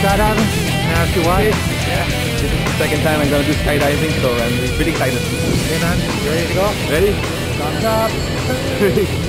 skydiving? I ask you why? Yeah. This is the second time I'm going to do skydiving, so I'm pretty excited. Hey man, you ready to go? Ready? Thumbs up.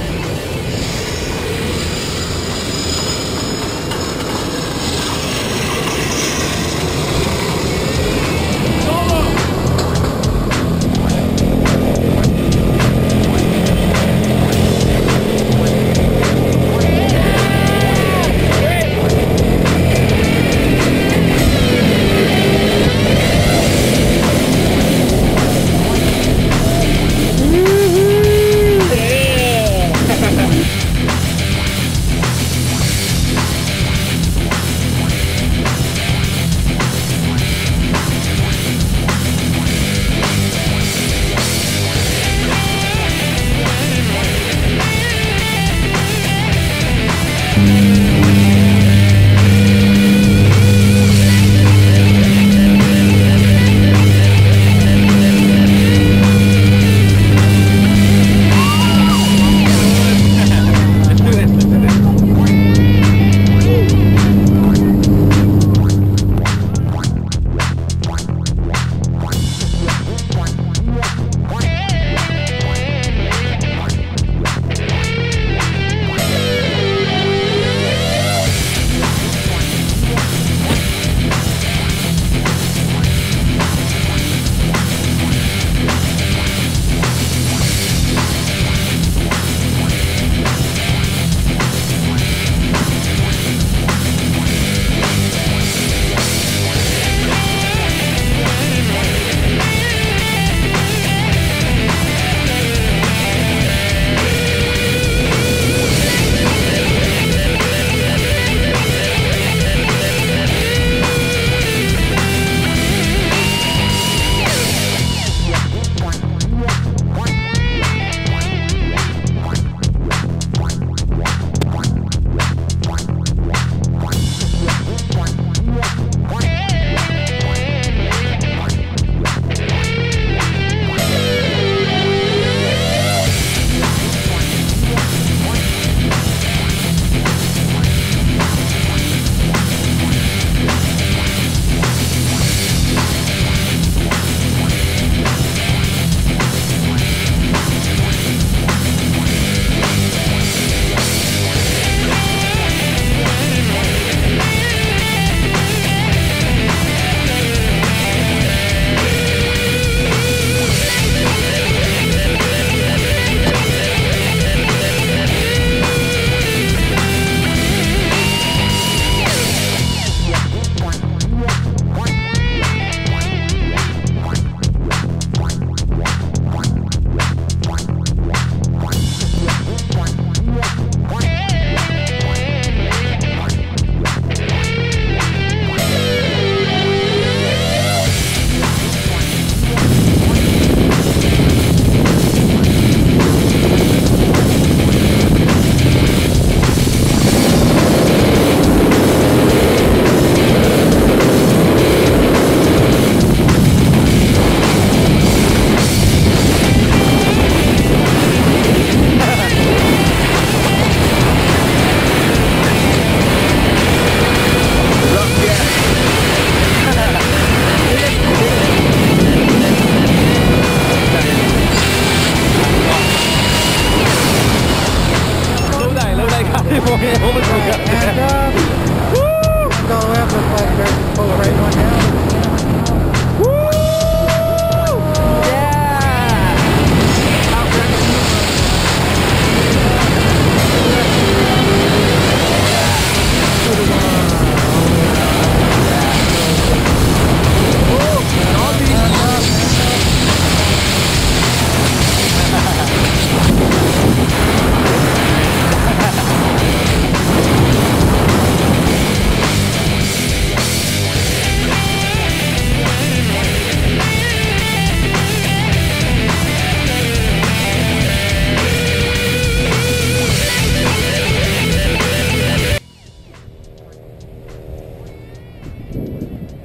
Oh my God.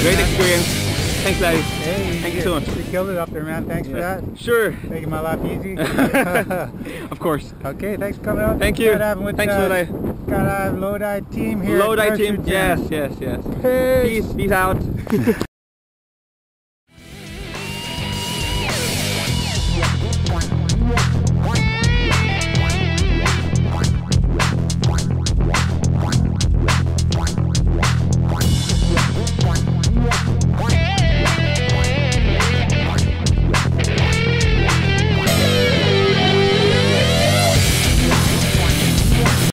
Great. Experience. Thanks, Larry. Hey, Thank you so much. You killed it up there, man. Thanks for that. Sure. Making my life easy. of course. okay, thanks for coming out. Thank you. With, Thanks, uh, Lodi. Skydive Lodi team here. Lodi team. Yes, yes, yes. Peace. Peace. Peace out.